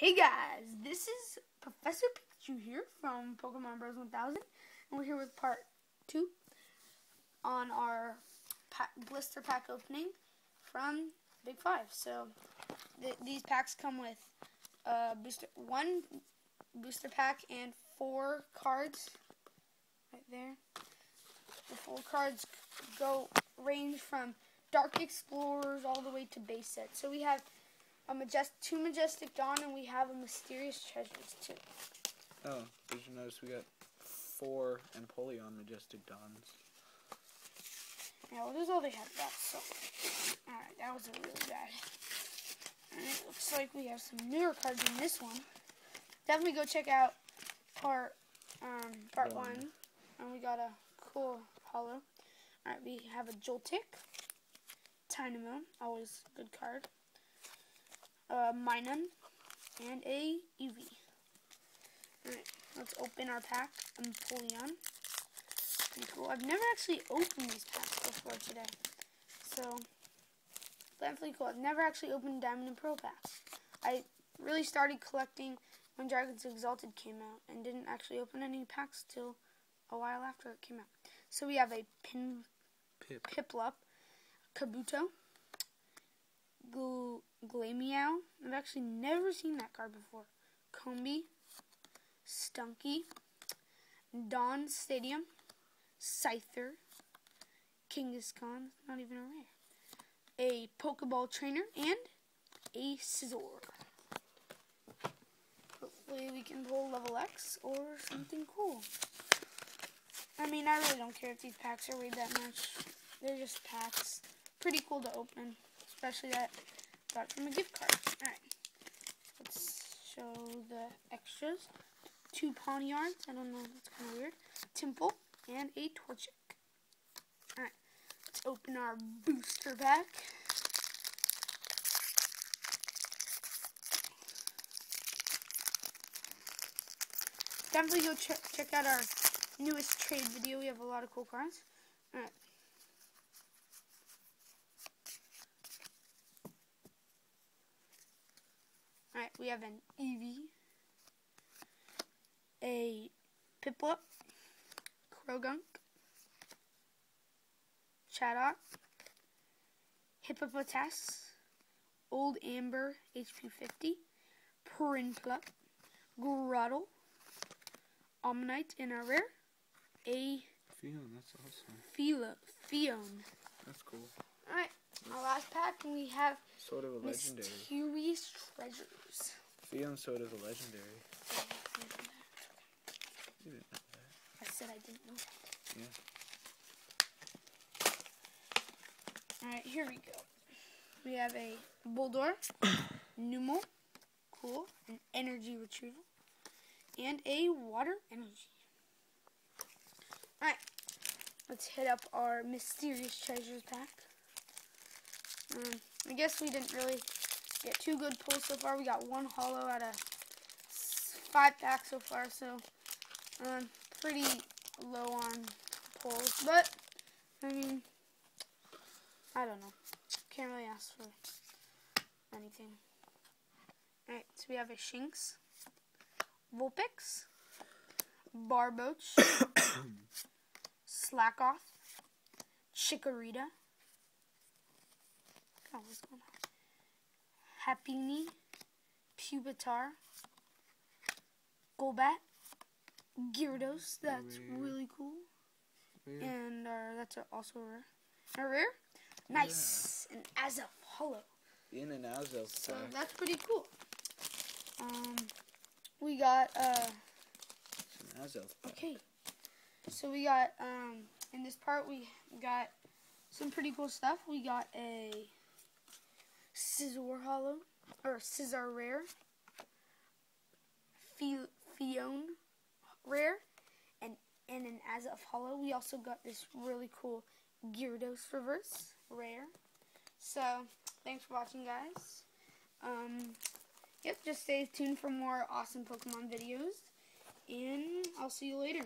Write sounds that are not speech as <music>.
Hey guys, this is Professor Pikachu here from Pokemon Bros 1000, and we're here with part 2 on our pack, blister pack opening from Big 5. So, th these packs come with uh, booster one booster pack and four cards right there. The four cards go range from Dark Explorers all the way to base set. So we have a majest two majestic dawn and we have a mysterious treasures too. Oh, did you notice we got four Empoleon majestic dawns? Yeah, well, that's all they had left. So, all right, that was a really bad. And it looks like we have some newer cards in this one. Definitely go check out part um, part One. one, and we got a cool holo. All right, we have a Joltik, Tynamo, always good card. Uh, Minun, and a Eevee. Alright, let's open our pack. Empoleon. Pretty cool. I've never actually opened these packs before today. So, definitely cool. I've never actually opened Diamond and Pearl packs. I really started collecting when Dragons Exalted came out and didn't actually open any packs till a while after it came out. So we have a Pin Pip. Piplup, Kabuto, Gl- Glameow. I've actually never seen that card before. Combee, Stunky, Dawn Stadium, Scyther, Kangaskhan, not even a rare, a Pokeball Trainer, and a Scizor. Hopefully we can pull level X or something cool. I mean, I really don't care if these packs are weighed that much. They're just packs. Pretty cool to open, especially that got from a gift card. Alright, let's show the extras. Two Pawniards, I don't know, that's kind of weird. Temple, and a Torchic. Alright, let's open our booster pack. Definitely go check check out our newest trade video. We have a lot of cool cards. Alright. Alright, we have an Eevee, a Piplup, Croagunk, Chatot, Hippopotas, Old Amber HP 50, Prinplup, Grottle, Omanyte in a rare, a Phione, that's awesome. Philo, Phione. That's cool. Alright, our last pack, and we have Sort of a legendary. Mysterious Treasures. Phione's sort of a legendary. You didn't know that. I said I didn't know. Yeah. Alright, here we go. We have a Bulldor, <coughs> Numo, cool, an Energy Retrieval, and a Water Energy. Alright, let's hit up our Mysterious Treasures pack. Um, I guess we didn't really get two good pulls so far. We got one holo out of five packs so far, so um, pretty low on pulls. But, I mean, I don't know. Can't really ask for anything. Alright, so we have a Shinx, Vulpix, Barboach, <coughs> Slackoff, Chikorita. God, what's going on? Happiny, Pupitar, Golbat, Gyarados. That's Rare. really cool. Weird. And uh, that's a, also a rare. A rare? Nice. And as holo. In and out So pack. that's pretty cool. Um, we got uh, It's an Azelf pack. okay. So we got um, in this part we got some pretty cool stuff. We got a Scizor Holo or Scizor Rare, Fi- Phione Rare, and and an Azelf Holo. We also got this really cool Gyarados Reverse Rare. So thanks for watching, guys. Um, yep, just stay tuned for more awesome Pokemon videos, and I'll see you later.